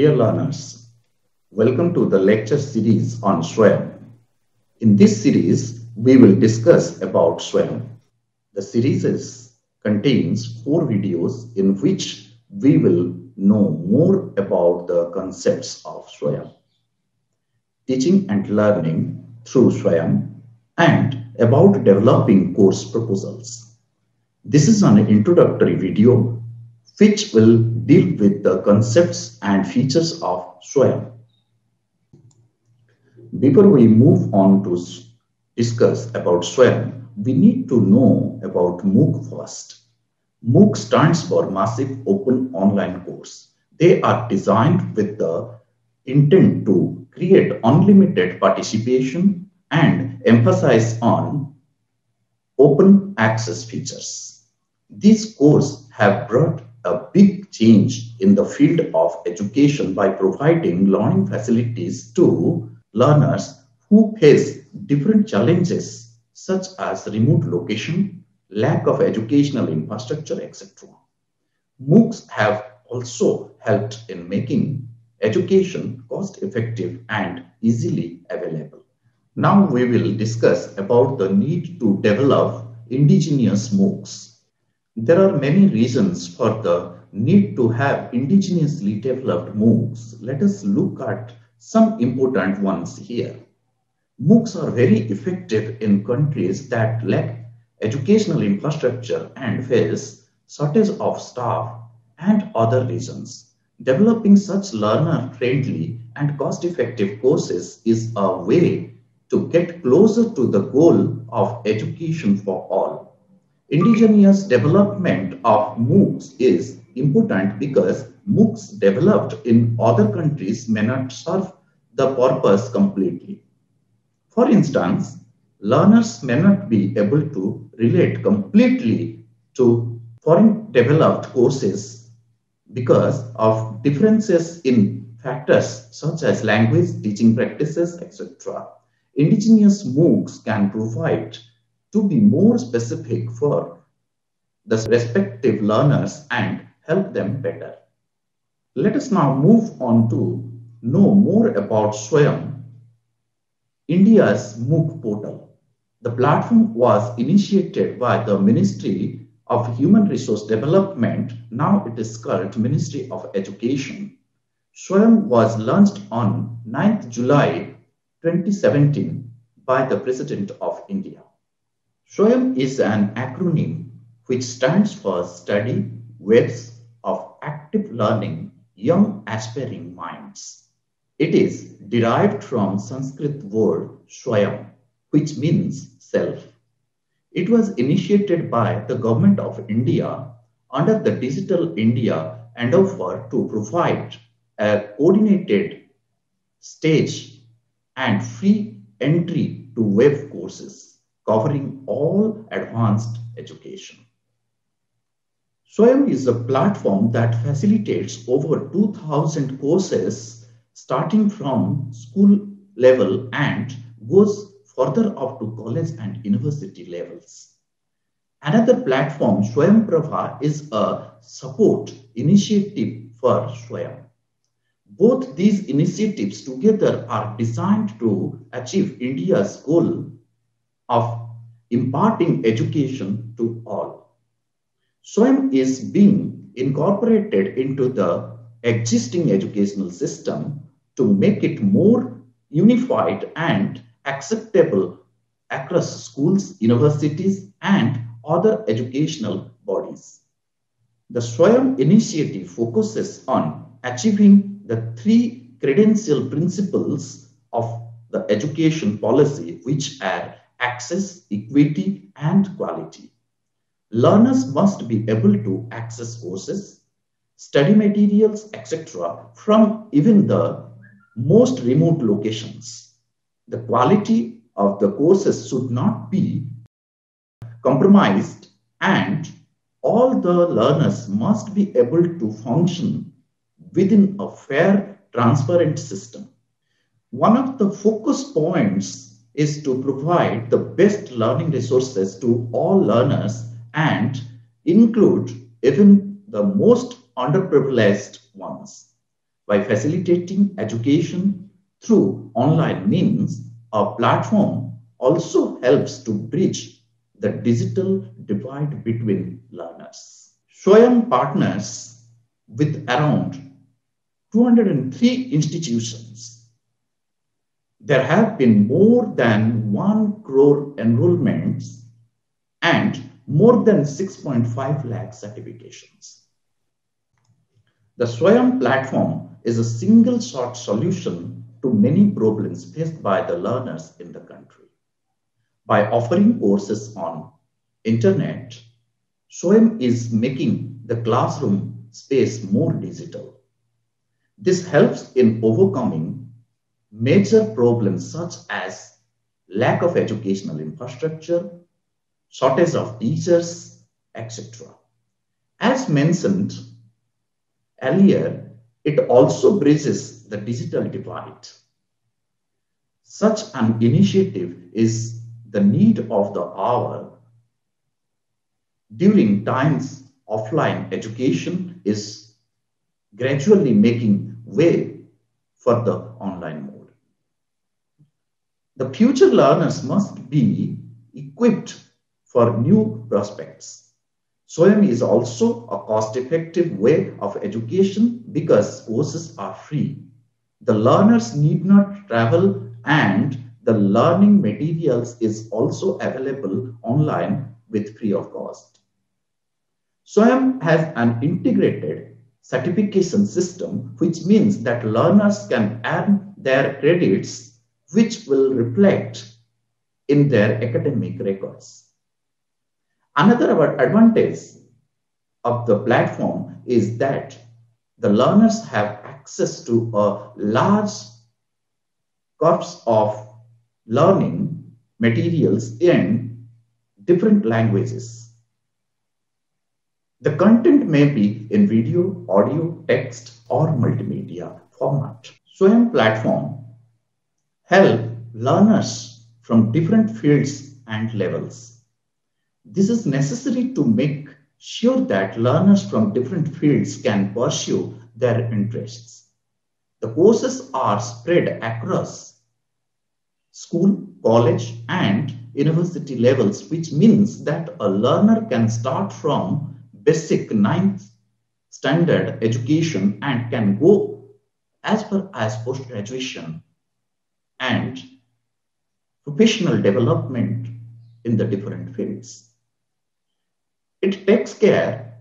Dear learners, welcome to the lecture series on SWAYAM. In this series, we will discuss about SWAYAM. The series contains four videos in which we will know more about the concepts of SWAYAM, teaching and learning through SWAYAM, and about developing course proposals. This is an introductory video which will deal with the concepts and features of SWAYAM. Before we move on to discuss about SWAYAM, we need to know about MOOC first. MOOC stands for Massive Open Online Course. They are designed with the intent to create unlimited participation and emphasize on open access features. These courses have brought a big change in the field of education by providing learning facilities to learners who face different challenges such as remote location, lack of educational infrastructure, etc. MOOCs have also helped in making education cost effective and easily available. Now we will discuss about the need to develop indigenous MOOCs. There are many reasons for the need to have indigenously developed MOOCs. Let us look at some important ones here. MOOCs are very effective in countries that lack educational infrastructure and face shortage of staff and other reasons. Developing such learner-friendly and cost-effective courses is a way to get closer to the goal of education for all. Indigenous development of MOOCs is important because MOOCs developed in other countries may not serve the purpose completely. For instance, learners may not be able to relate completely to foreign developed courses because of differences in factors such as language, teaching practices, etc. Indigenous MOOCs can provide to be more specific for the respective learners and help them better. Let us now move on to know more about SWAYAM, India's MOOC portal. The platform was initiated by the Ministry of Human Resource Development. Now it is called Ministry of Education. SWAYAM was launched on 9th July 2017 by the President of India. SWAYAM is an acronym which stands for Study Waves of Active Learning Young Aspiring Minds. It is derived from Sanskrit word Swayam, which means self. It was initiated by the government of India under the Digital India endeavor to provide a coordinated stage and free entry to web courses covering all advanced education. SWAYAM is a platform that facilitates over 2000 courses starting from school level and goes further up to college and university levels. Another platform, Swayam Prabha, is a support initiative for Swayam. Both these initiatives together are designed to achieve India's goal of imparting education to all. SWAYAM is being incorporated into the existing educational system to make it more unified and acceptable across schools, universities, and other educational bodies. The SWAYAM initiative focuses on achieving the three credential principles of the education policy, which are access, equity, and quality. Learners must be able to access courses, study materials, etc. from even the most remote locations. The quality of the courses should not be compromised and all the learners must be able to function within a fair, transparent system. One of the focus points is to provide the best learning resources to all learners and include even the most underprivileged ones. by facilitating education through online means, our platform also helps to bridge the digital divide between learners. Swayam partners with around 203 institutions. There have been more than 1 crore enrollments and more than 6.5 lakh certifications. The Swayam platform is a single shot solution to many problems faced by the learners in the country. By offering courses on internet, Swayam is making the classroom space more digital. This helps in overcoming major problems such as lack of educational infrastructure, shortage of teachers, etc. As mentioned earlier, it also bridges the digital divide. Such an initiative is the need of the hour. During times offline education is gradually making way for the online. The future learners must be equipped for new prospects. Swayam is also a cost-effective way of education because courses are free. The learners need not travel and the learning materials is also available online with free of cost. Swayam has an integrated certification system, which means that learners can earn their credits, which will reflect in their academic records. Another advantage of the platform is that the learners have access to a large corpus of learning materials in different languages. The content may be in video, audio, text, or multimedia format. Swayam platform help learners from different fields and levels this is necessary to make sure that learners from different fields can pursue their interests. The courses are spread across school, college, and university levels, which means that a learner can start from basic ninth standard education and can go as far as post graduation and professional development in the different fields. It takes care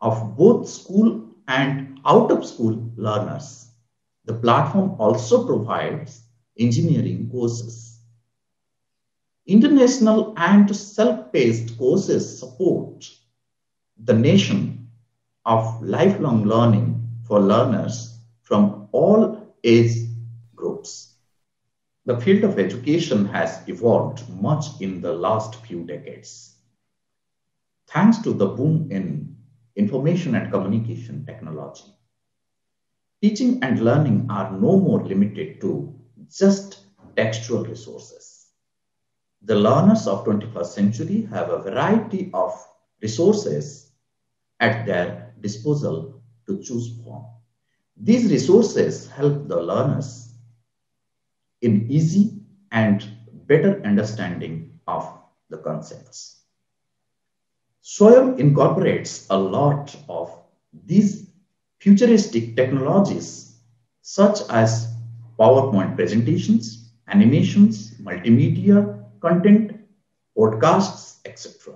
of both school and out of school learners. The platform also provides engineering courses. International and self-paced courses support the nation of lifelong learning for learners from all age groups. The field of education has evolved much in the last few decades thanks to the boom in information and communication technology. Teaching and learning are no more limited to just textual resources. The learners of 21st century have a variety of resources at their disposal to choose from. These resources help the learners in easy and better understanding of the concepts. Swayam incorporates a lot of these futuristic technologies such as PowerPoint presentations, animations, multimedia content, podcasts, etc.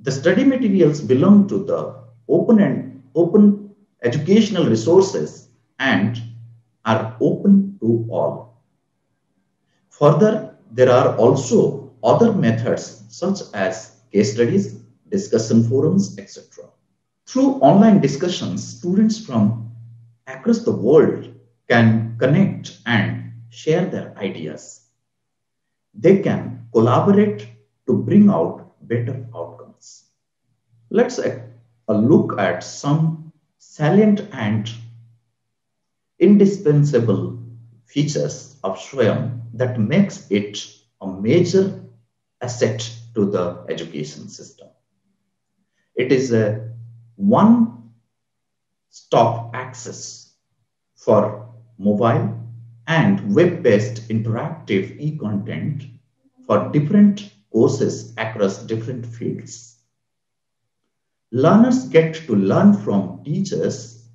The study materials belong to the open and open educational resources and are open to all. Further, there are also other methods such as case studies, discussion forums, etc. Through online discussions, students from across the world can connect and share their ideas. They can collaborate to bring out better outcomes. Let's a, a look at some salient and indispensable features of Swayam that makes it a major asset to the education system. It is a one-stop access for mobile and web-based interactive e-content for different courses across different fields. Learners get to learn from teachers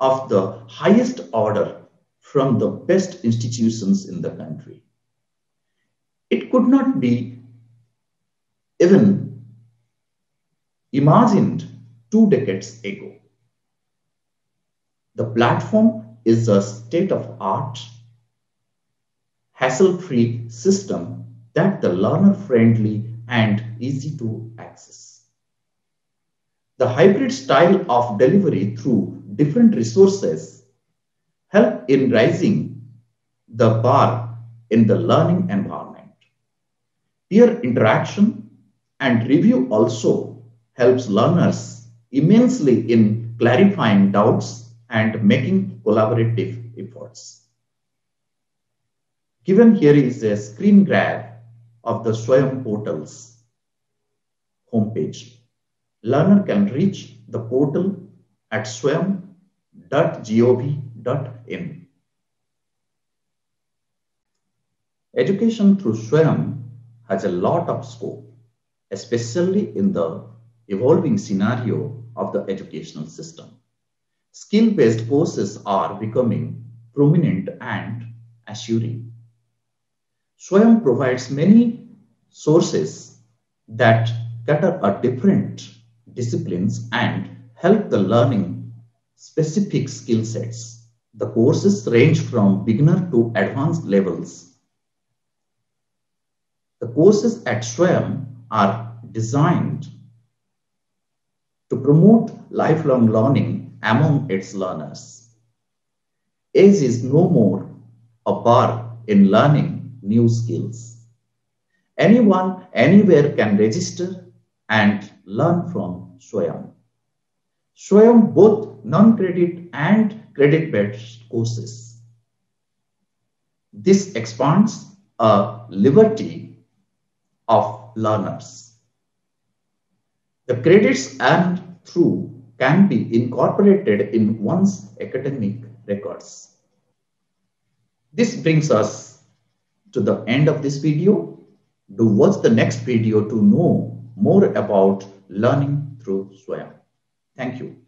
of the highest order from the best institutions in the country. It could not be even imagined two decades ago. The platform is a state-of-art, hassle-free system that the learner-friendly and easy to access. The hybrid style of delivery through different resources help in raising the bar in the learning environment. Peer interaction and review also helps learners immensely in clarifying doubts and making collaborative efforts. Given here is a screen grab of the Swayam portal's homepage. Learner can reach the portal at swayam.gov.in. Education through Swayam has a lot of scope, especially in the evolving scenario of the educational system. Skill-based courses are becoming prominent and assuring. Swayam provides many sources that cater a different disciplines and help the learning specific skill sets. The courses range from beginner to advanced levels. The courses at Swayam are designed to promote lifelong learning among its learners. Age is no more a bar in learning new skills. Anyone, anywhere can register and learn from Swayam. Swayam both non-credit and credit-based courses. This expands a liberty of learners. The credits earned through can be incorporated in one's academic records. This brings us to the end of this video. Do watch the next video to know more about learning through Swayam. Thank you.